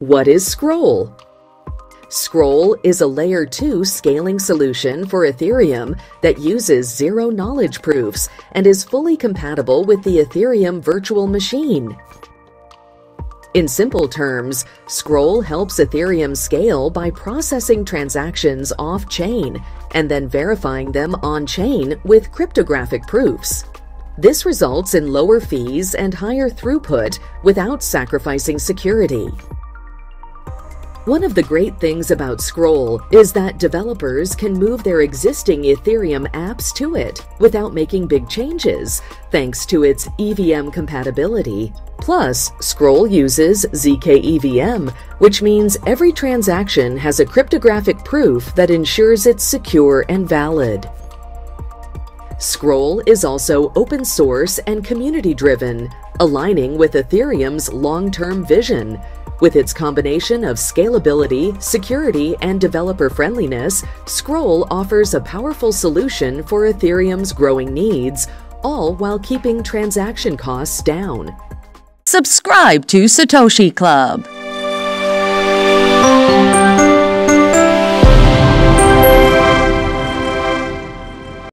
What is Scroll? Scroll is a Layer 2 scaling solution for Ethereum that uses zero knowledge proofs and is fully compatible with the Ethereum virtual machine. In simple terms, Scroll helps Ethereum scale by processing transactions off chain and then verifying them on chain with cryptographic proofs. This results in lower fees and higher throughput without sacrificing security. One of the great things about Scroll is that developers can move their existing Ethereum apps to it without making big changes, thanks to its EVM compatibility. Plus, Scroll uses ZK-EVM, which means every transaction has a cryptographic proof that ensures it's secure and valid. Scroll is also open source and community driven, aligning with Ethereum's long term vision. With its combination of scalability, security, and developer friendliness, Scroll offers a powerful solution for Ethereum's growing needs, all while keeping transaction costs down. Subscribe to Satoshi Club.